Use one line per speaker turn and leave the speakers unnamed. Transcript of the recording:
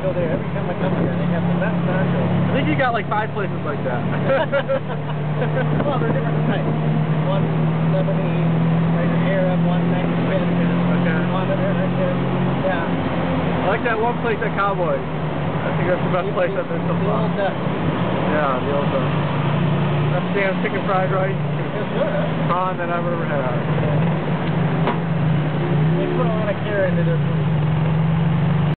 go there every time I come here. They have the best nachos.
I think you got like five places like that.
well, they're different types. One Lebanese, right Arab, one Mexican,
Okay.
one American. Yeah.
I like that one place at Cowboys. I think that's the best place I've been so
The
far.
old Dutch.
Yeah, the old uh, best damn chicken fried rice,
It's good, huh?
prawn that I've ever had.
They put